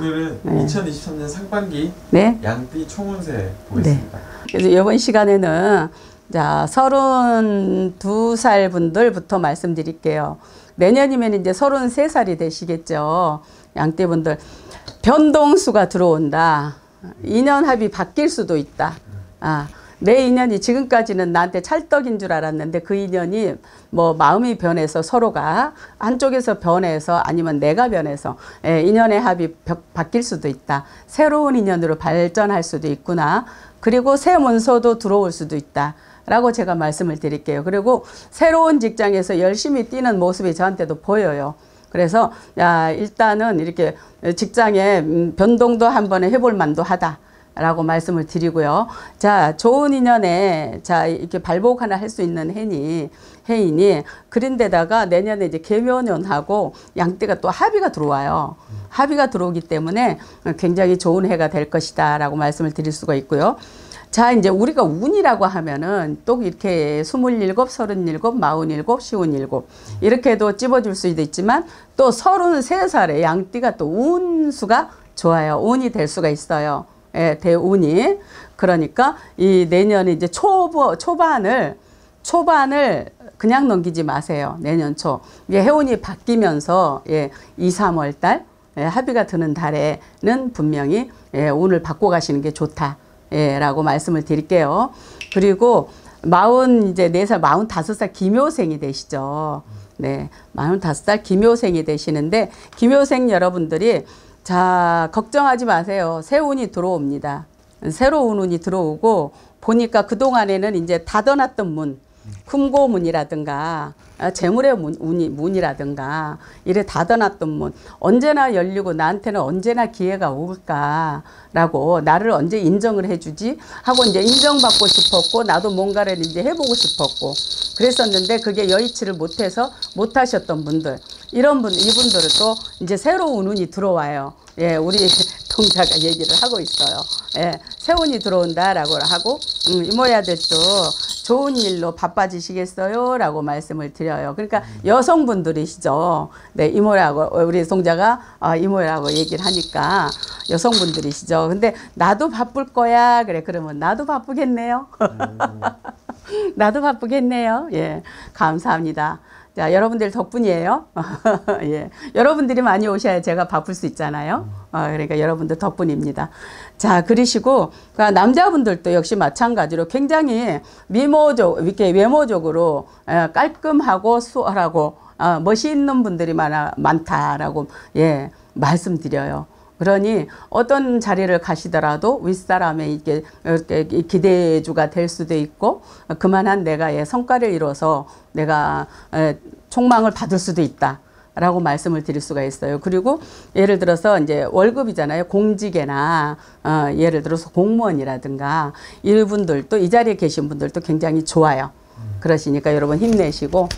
오늘은 네. 2023년 상반기 네. 양띠 총운세 보겠습니다. 그래서 이번 시간에는 자, 32살 분들부터 말씀드릴게요. 내년이면 이제 33살이 되시겠죠. 양띠 분들. 변동수가 들어온다. 인연 합이 바뀔 수도 있다. 아, 내 인연이 지금까지는 나한테 찰떡인 줄 알았는데 그 인연이 뭐 마음이 변해서 서로가 한쪽에서 변해서 아니면 내가 변해서 예, 인연의 합이 벽- 바뀔 수도 있다. 새로운 인연으로 발전할 수도 있구나. 그리고 새 문서도 들어올 수도 있다. 라고 제가 말씀을 드릴게요. 그리고 새로운 직장에서 열심히 뛰는 모습이 저한테도 보여요. 그래서 야 일단은 이렇게 직장에 음, 변동도 한번 해볼 만도 하다. 라고 말씀을 드리고요. 자, 좋은 인연에, 자, 이렇게 발복 하나 할 수 있는 해니, 해이니, 그런데다가 내년에 이제 개묘년하고 양띠가 또 합의가 들어와요. 합의가 들어오기 때문에 굉장히 좋은 해가 될 것이다. 라고 말씀을 드릴 수가 있고요. 자, 이제 우리가 운이라고 하면은 또 이렇게 스물일곱, 서른일곱, 마흔일곱, 쉬운일곱 이렇게도 찝어줄 수도 있지만 또 서른세 살에 양띠가 또 운수가 좋아요. 운이 될 수가 있어요. 예, 대운이. 그러니까 이 내년에 이제 초보, 초반을, 초반을 그냥 넘기지 마세요. 내년 초. 이게 해운이 바뀌면서 예, 2, 3월 달 예, 합의가 드는 달에는 분명히 예, 운을 바꿔 가시는 게 좋다. 예, 라고 말씀을 드릴게요. 그리고 마흔 이제 네 살, 마흔 다섯 살 기묘생이 되시죠. 네, 마흔 다섯 살 기묘생이 되시는데 기묘생 여러분들이 자 걱정하지 마세요. 새 운이 들어옵니다. 새로운 운이 들어오고 보니까 그 동안에는 이제 닫아놨던 문, 금고문이라든가 아, 재물의 문, 운이, 문이라든가 이래 닫아놨던 문 언제나 열리고 나한테는 언제나 기회가 올까라고 나를 언제 인정을 해주지 하고 이제 인정받고 싶었고 나도 뭔가를 이제 해보고 싶었고 그랬었는데 그게 여의치를 못해서 못하셨던 분들 이런 분 이분들은 또 이제 새로운 운이 들어와요. 예, 우리 동자가 얘기를 하고 있어요. 예, 새 운이 들어온다라고 하고 음, 이모야들도 좋은 일로 바빠지시겠어요? 라고 말씀을 드려요. 그러니까 여성분들이시죠. 네, 이모라고, 우리 동자가 어, 이모라고 얘기를 하니까 여성분들이시죠. 근데 나도 바쁠 거야. 그래, 그러면 나도 바쁘겠네요. 나도 바쁘겠네요. 예, 감사합니다. 자, 여러분들 덕분이에요. 예. 여러분들이 많이 오셔야 제가 바쁠 수 있잖아요. 어, 그러니까 여러분들 덕분입니다. 자, 그러시고, 그 남자분들도 역시 마찬가지로 굉장히 미모적, 이렇게 외모적으로 에, 깔끔하고 수월하고, 어, 멋있는 분들이 많아, 많다라고, 예, 말씀드려요. 그러니 어떤 자리를 가시더라도 윗사람의 이게 기대주가 될 수도 있고 그만한 내가 의 성과를 이뤄서 내가 에, 총망을 받을 수도 있다. 라고 말씀을 드릴 수가 있어요. 그리고 예를 들어서 이제 월급이잖아요. 공직이나 어, 예를 들어서 공무원이라든가 이분들도 이 자리에 계신 분들도 굉장히 좋아요. 그러시니까 여러분 힘내시고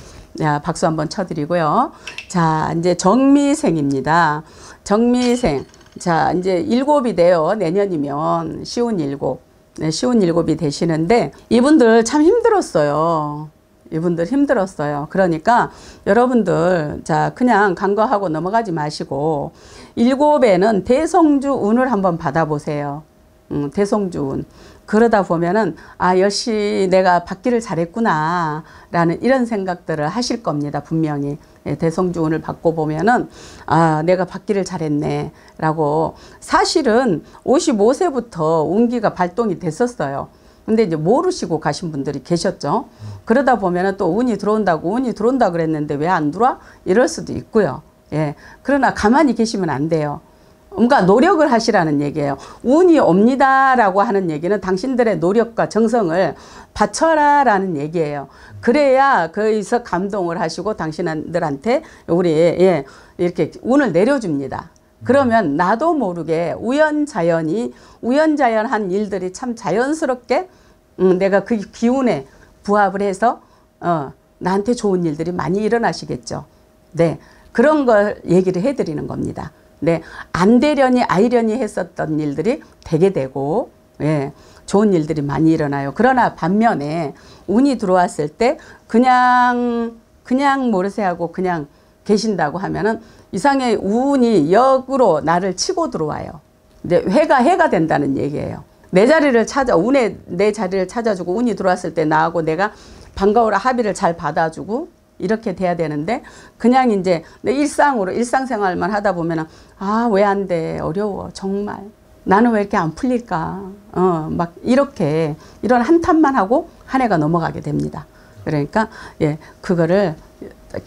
야, 박수 한번 쳐드리고요. 자, 이제 정미생입니다. 정미생. 자, 이제 일곱이 돼요. 내년이면 쉬운 일곱. 네, 쉬운 일곱이 되시는데 이분들 참 힘들었어요. 이분들 힘들었어요. 그러니까 여러분들 자 그냥 간과하고 넘어가지 마시고 일곱에는 대성주 운을 한번 받아보세요. 음, 대성주 운. 그러다 보면은 아 역시 내가 받기를 잘했구나 라는 이런 생각들을 하실 겁니다 분명히 예, 대성주운을 받고 보면은 아 내가 받기를 잘했네 라고 사실은 55세부터 운기가 발동이 됐었어요. 근데 이제 모르시고 가신 분들이 계셨죠. 그러다 보면은 또 운이 들어온다고 운이 들어온다 그랬는데 왜 안 들어와? 이럴 수도 있고요. 예. 그러나 가만히 계시면 안 돼요. 뭔가 노력을 하시라는 얘기예요. 운이 옵니다라고 하는 얘기는 당신들의 노력과 정성을 바쳐라라는 얘기예요. 그래야 거기서 감동을 하시고 당신들한테 우리 예, 이렇게 운을 내려줍니다. 그러면 나도 모르게 우연자연이 우연자연한 일들이 참 자연스럽게 음, 내가 그 기운에 부합을 해서 어, 나한테 좋은 일들이 많이 일어나시겠죠. 네. 그런 걸 얘기를 해드리는 겁니다. 네. 안 되려니 아이려니 했었던 일들이 되게 되고, 예. 좋은 일들이 많이 일어나요. 그러나 반면에 운이 들어왔을 때 그냥, 그냥 모르세 하고 그냥 계신다고 하면은 이상의 운이 역으로 나를 치고 들어와요. 근데 회가 해가 된다는 얘기예요. 내 자리를 찾아 운에 내 자리를 찾아주고 운이 들어왔을 때 나하고 내가 반가워라 합의를 잘 받아주고 이렇게 돼야 되는데 그냥 이제 내 일상으로 일상생활만 하다 보면은 아 왜 안 돼 어려워 정말 나는 왜 이렇게 안 풀릴까 어 막 이렇게 이런 한탄만 하고 한 해가 넘어가게 됩니다. 그러니까 예 그거를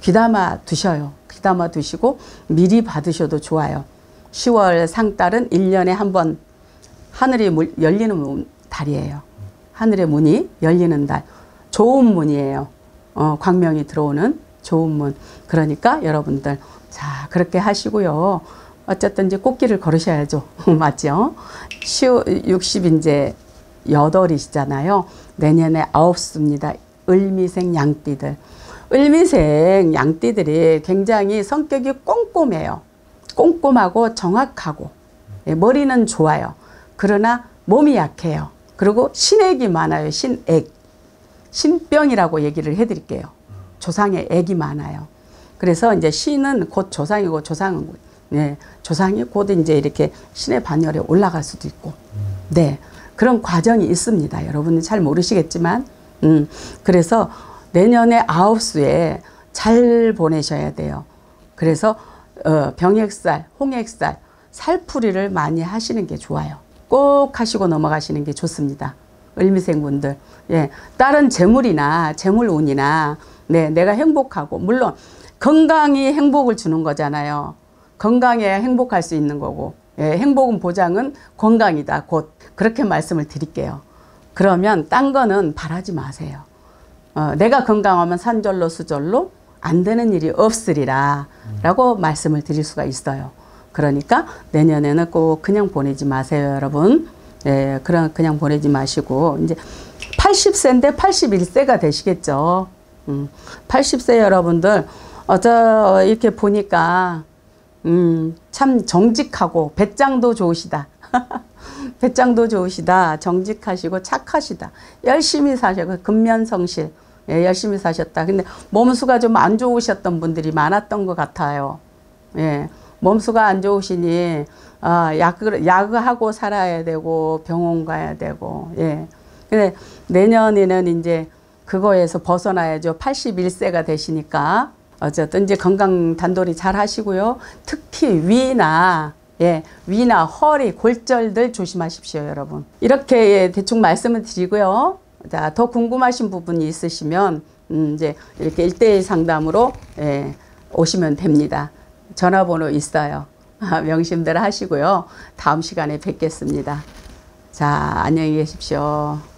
귀담아 두셔요. 귀담아 두시고 미리 받으셔도 좋아요. 10월 상달은 1년에 한 번 하늘이 물- 열리는 문- 달이에요. 하늘의 문이 열리는 달. 좋은 문이에요. 어, 광명이 들어오는 좋은 문. 그러니까 여러분들 자 그렇게 하시고요. 어쨌든 이제 꽃길을 걸으셔야죠. 맞죠? 60 이제 여덟이시잖아요. 내년에 아홉 수입니다. 을미생 양띠들. 을미생 양띠들이 굉장히 성격이 꼼꼼해요. 꼼꼼하고 정확하고 예, 머리는 좋아요. 그러나 몸이 약해요. 그리고 신액이 많아요. 신액. 신병이라고 얘기를 해드릴게요. 조상에 액이 많아요. 그래서 이제 신은 곧 조상이고 조상은 곧- 네, 조상이 곧 이제 이렇게 신의 반열에 올라갈 수도 있고, 네 그런 과정이 있습니다. 여러분은 잘 모르시겠지만, 음 그래서 내년에 아홉 수에 잘 보내셔야 돼요. 그래서 어, 병액살, 홍액살, 살풀이를 많이 하시는 게 좋아요. 꼭 하시고 넘어가시는 게 좋습니다. 을미생분들. 예. 다른 재물이나 재물운이나 네, 내가 행복하고 물론 건강이 행복을 주는 거잖아요. 건강해야 행복할 수 있는 거고. 예, 행복은 보장은 건강이다. 곧 그렇게 말씀을 드릴게요. 그러면 딴 거는 바라지 마세요. 어, 내가 건강하면 산절로 수절로 안 되는 일이 없으리라 라고 말씀을 드릴 수가 있어요. 그러니까 내년에는 꼭 그냥 보내지 마세요, 여러분. 예, 그냥, 그냥 보내지 마시고, 이제 80세인데 81세가 되시겠죠. 음, 80세 여러분들, 어저, 이렇게 보니까, 음, 참 정직하고, 배짱도 좋으시다. 배짱도 좋으시다. 정직하시고 착하시다. 열심히 사셔고 근면성실. 예, 열심히 사셨다. 근데 몸수가 좀 안 좋으셨던 분들이 많았던 것 같아요. 예. 몸수가 안 좋으시니 아, 약을 약하고 살아야 되고 병원 가야 되고. 예. 근데 내년에는 이제 그거에서 벗어나야죠. 81세가 되시니까 어쨌든 이제 건강 단돌이 잘 하시고요. 특히 위나 예, 위나 허리, 골절들 조심하십시오, 여러분. 이렇게 예, 대충 말씀을 드리고요. 자, 더 궁금하신 부분이 있으시면 음, 이제 이렇게 1대1 상담으로 예, 오시면 됩니다. 전화번호 있어요. 명심들 하시고요. 다음 시간에 뵙겠습니다. 자, 안녕히 계십시오.